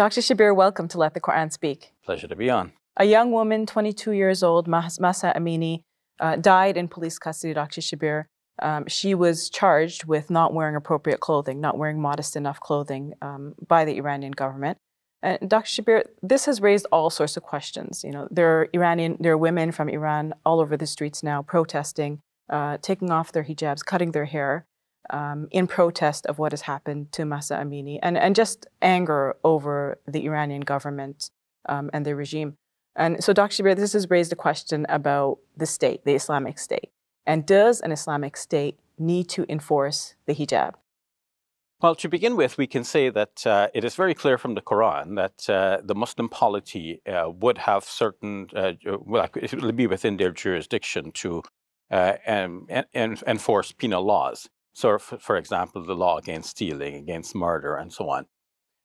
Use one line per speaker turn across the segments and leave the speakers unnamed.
Dr. Shabir, welcome to Let the Quran Speak.
Pleasure to be on.
A young woman, 22 years old, Mahsa Amini, uh, died in police custody, Dr. Shabir. Um, she was charged with not wearing appropriate clothing, not wearing modest enough clothing um, by the Iranian government. And Dr. Shabir, this has raised all sorts of questions. You know, there are Iranian, there are women from Iran all over the streets now protesting, uh, taking off their hijabs, cutting their hair um, in protest of what has happened to Mahsa Amini, and and just anger over the Iranian government um, and the regime. And so, Dr. Shabir, this has raised a question about the state, the Islamic State. And does an Islamic State need to enforce the hijab?
Well, to begin with, we can say that uh, it is very clear from the Quran that uh, the Muslim polity uh, would have certain, uh, well, it would be within their jurisdiction to uh, enforce penal laws. So, for, example, the law against stealing, against murder, and so on.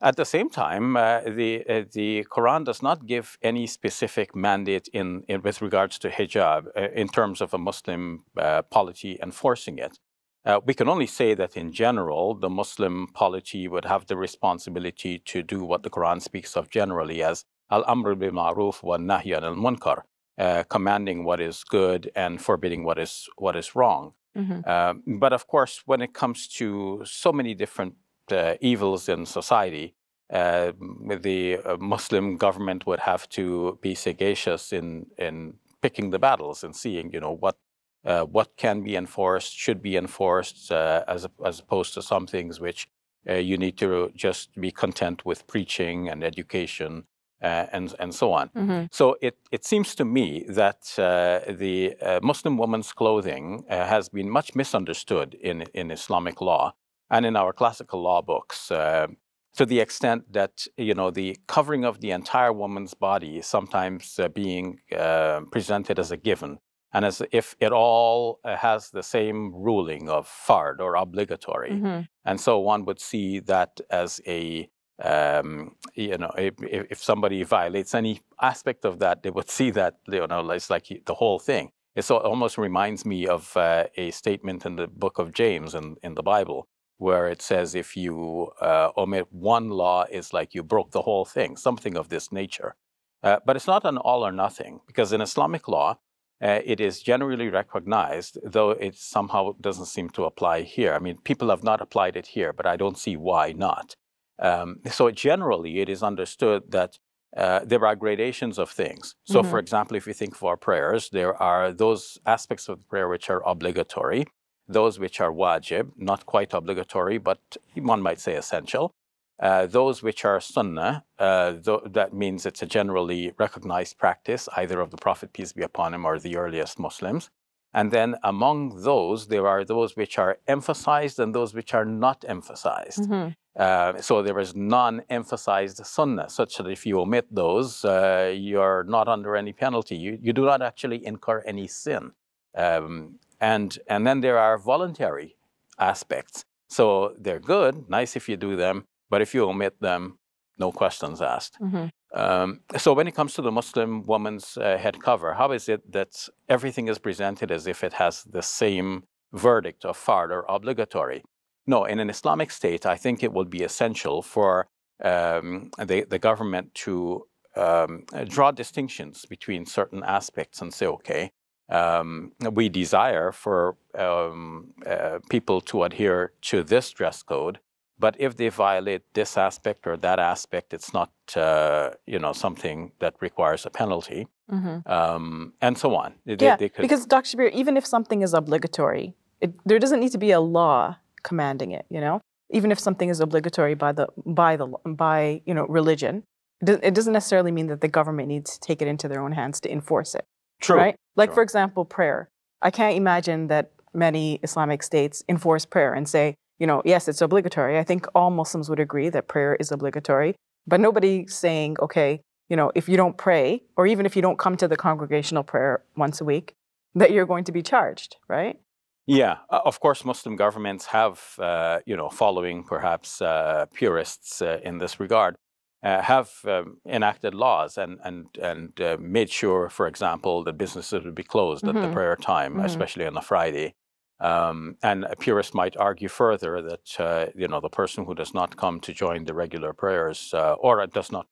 At the same time, uh, the, uh, the Quran does not give any specific mandate in, in with regards to hijab uh, in terms of a Muslim uh, polity enforcing it. Uh, we can only say that in general, the Muslim polity would have the responsibility to do what the Quran speaks of generally as al-amr bil ma'ruf wa nahy al munkar, uh, commanding what is good and forbidding what is what is wrong. Mm-hmm. but of course, when it comes to so many different uh, evils in society, uh, the Muslim government would have to be sagacious in in picking the battles and seeing, you know, what uh, what can be enforced, should be enforced, uh, as as opposed to some things which uh, you need to just be content with preaching and education and and so on. Mm-hmm. So it it seems to me that the Muslim woman's clothing has been much misunderstood in in Islamic law and in our classical law books uh, to the extent that you know the covering of the entire woman's body is sometimes uh, being uh, presented as a given and as if it all uh, has the same ruling of fard or obligatory mm-hmm. and so one would see that as a um, you know if, if, somebody violates any aspect of that they would see that you know it's like the whole thing it almost reminds me of uh, a statement in the book of james in, in the bible where it says if you uh, omit one law, it's like you broke the whole thing, something of this nature. Uh, but it's not an all or nothing, because in Islamic law, uh, it is generally recognized, though it somehow doesn't seem to apply here. I mean, people have not applied it here, but I don't see why not. Um, so generally, it is understood that uh, there are gradations of things. So, mm-hmm. for example, if you think of our prayers, there are those aspects of the prayer which are obligatory, those which are wajib, not quite obligatory, but one might say essential. Uh, those which are sunnah, uh, th- that means it's a generally recognized practice, either of the Prophet, peace be upon him, or the earliest Muslims. And then among those, there are those which are emphasized and those which are not emphasized. Mm-hmm. Uh, so there is non emphasized sunnah, such that if you omit those, uh, you're not under any penalty. You, you do not actually incur any sin. Um, and, and then there are voluntary aspects. So they're good, nice if you do them, but if you omit them, no questions asked. Mm-hmm. Um, so when it comes to the Muslim woman's uh, head cover, how is it that everything is presented as if it has the same verdict of fard or obligatory? No, in an Islamic state, I think it would be essential for um, the, the government to um, draw distinctions between certain aspects and say, okay, um, we desire for um, uh, people to adhere to this dress code. But if they violate this aspect or that aspect, it's not, uh, you know, something that requires a penalty, mm-hmm. um, and so on.
They, yeah, they could... because Dr. Shabir, even if something is obligatory, it, there doesn't need to be a law commanding it. You know, even if something is obligatory by the by the by you know religion, it doesn't necessarily mean that the government needs to take it into their own hands to enforce it.
True.
Right? Like,
True.
for example, prayer. I can't imagine that many Islamic states enforce prayer and say, you know, yes, it's obligatory. I think all Muslims would agree that prayer is obligatory, but nobody saying, okay, you know, if you don't pray, or even if you don't come to the congregational prayer once a week, that you're going to be charged, right?
Yeah, of course, Muslim governments have, uh, you know, following perhaps uh, purists uh, in this regard, uh, have um, enacted laws and and and uh, made sure, for example, that businesses would be closed mm-hmm. at the mm-hmm. prayer time, mm-hmm. especially on a Friday. Um, and a purist might argue further that uh, you know the person who does not come to join the regular prayers uh, or does not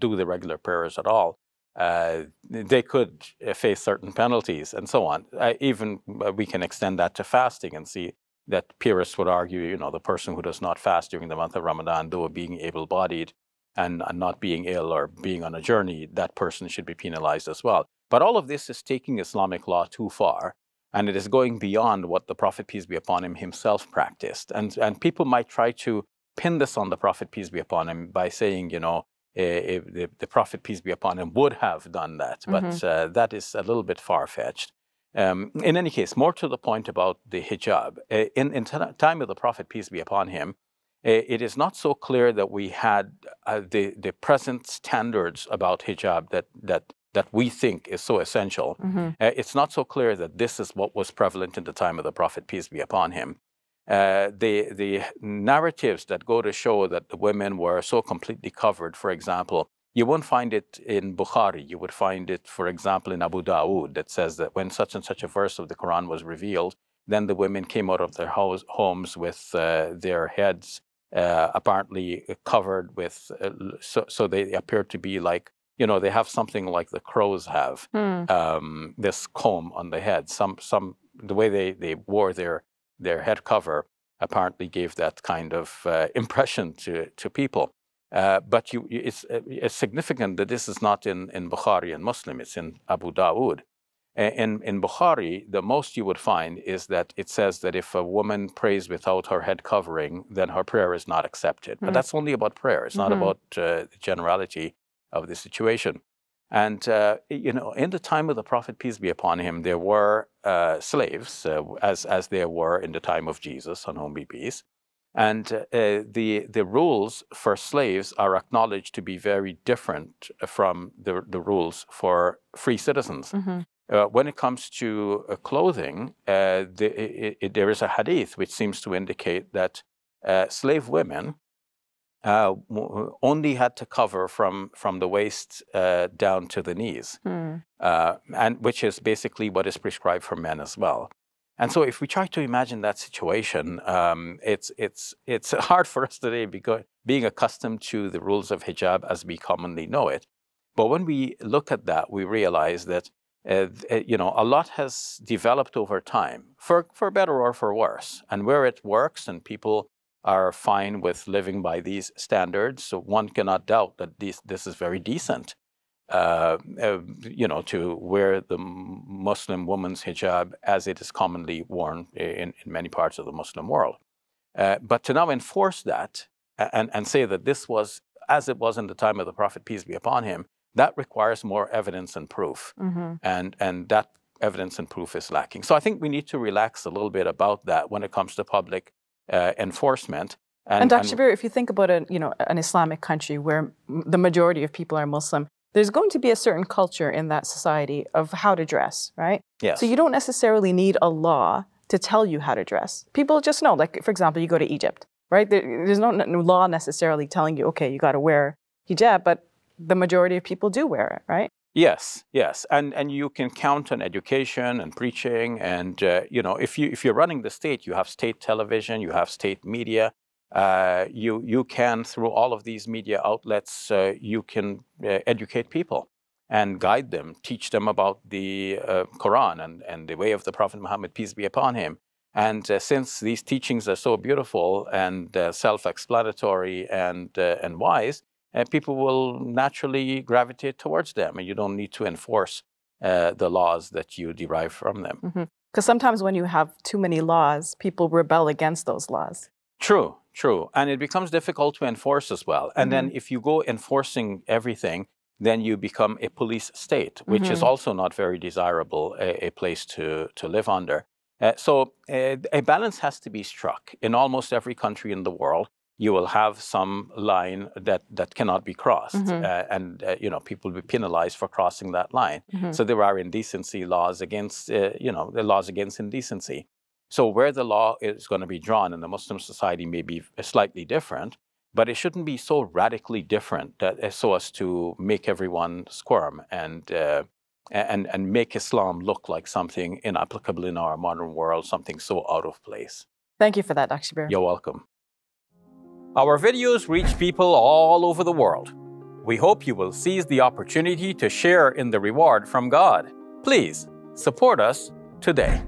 do the regular prayers at all, uh, they could face certain penalties and so on. Uh, even uh, we can extend that to fasting and see that purists would argue, you know, the person who does not fast during the month of Ramadan, though being able-bodied and, and not being ill or being on a journey, that person should be penalized as well. But all of this is taking Islamic law too far and it is going beyond what the Prophet, peace be upon him, himself practiced. And, and people might try to pin this on the Prophet, peace be upon him, by saying, you know, uh, the, the, Prophet, peace be upon him, would have done that. But mm-hmm. uh, that is a little bit far fetched. Um, in any case, more to the point about the hijab, uh, in, in t- time of the Prophet, peace be upon him, it is not so clear that we had the, the present standards about hijab that, that that we think is so essential, mm-hmm. uh, it's not so clear that this is what was prevalent in the time of the Prophet, peace be upon him. Uh, the, the narratives that go to show that the women were so completely covered, for example, you won't find it in Bukhari. You would find it, for example, in Abu Dawood, that says that when such and such a verse of the Quran was revealed, then the women came out of their house, homes with uh, their heads uh, apparently covered with, uh, so, so they appeared to be like you know, they have something like the crows have, hmm. um, this comb on the head. Some, some, the way they, they wore their, their head cover apparently gave that kind of uh, impression to, to people. Uh, but you, it's, uh, it's significant that this is not in, in Bukhari and Muslim, it's in Abu Dawood. In, in Bukhari, the most you would find is that it says that if a woman prays without her head covering, then her prayer is not accepted. Mm. But hmm. that's only about prayer. It's not mm-hmm. about uh, generality of the situation. And, uh, you know, in the time of the Prophet, peace be upon him, there were uh, slaves, uh, as, as there were in the time of Jesus, on whom be peace. And uh, the, the rules for slaves are acknowledged to be very different from the, the rules for free citizens. Mm-hmm. Uh, when it comes to uh, clothing, the, it, it, there is a hadith which seems to indicate that slave women uh, only had to cover from from the waist uh, down to the knees, mm. uh, and which is basically what is prescribed for men as well. And so, if we try to imagine that situation, um, it's it's it's hard for us today because being accustomed to the rules of hijab as we commonly know it. But when we look at that, we realize that uh, uh, you know a lot has developed over time, for for better or for worse. And where it works and people are fine with living by these standards. So one cannot doubt that this, this is very decent. Uh, uh, you know, to wear the Muslim woman's hijab as it is commonly worn in, in many parts of the Muslim world. Uh, but to now enforce that and, and say that this was as it was in the time of the Prophet, peace be upon him, that requires more evidence and proof. Mm-hmm. And, and that evidence and proof is lacking. So I think we need to relax a little bit about that when it comes to public uh, enforcement.
And, and Dr. Shabir, if you think about a, you know, an Islamic country where the majority of people are Muslim, there's going to be a certain culture in that society of how to dress, right?
Yes.
So you don't necessarily need a law to tell you how to dress. People just know. Like, for example, you go to Egypt, right? There, there's no, no law necessarily telling you, okay, you got to wear hijab, but the majority of people do wear it, right?
Yes, yes, and and you can count on education and preaching, and uh, you know if you if you're running the state, you have state television, you have state media. Uh, you you can through all of these media outlets, uh, you can uh, educate people and guide them, teach them about the uh, Quran and and the way of the Prophet Muhammad, peace be upon him. And uh, since these teachings are so beautiful and self-explanatory and and wise, and people will naturally gravitate towards them, and you don't need to enforce uh, the laws that you derive from them.
Because mm-hmm. sometimes when you have too many laws, people rebel against those laws.
True, true. And it becomes difficult to enforce as well. And mm-hmm. then if you go enforcing everything, then you become a police state, which mm-hmm. is also not very desirable, a, a place to, to live under. Uh, so uh, a balance has to be struck in almost every country in the world you will have some line that, that cannot be crossed, mm-hmm. uh, and uh, you know people will be penalized for crossing that line. Mm-hmm. So there are indecency laws against uh, you know the laws against indecency. So where the law is going to be drawn in the Muslim society may be slightly different, but it shouldn't be so radically different that uh, so as to make everyone squirm and uh, and, and make Islam look like something inapplicable in our modern world, something so out of place.
Thank you for that, Dr. Shabir.
You're welcome. Our videos reach people all over the world. We hope you will seize the opportunity to share in the reward from God. Please support us today.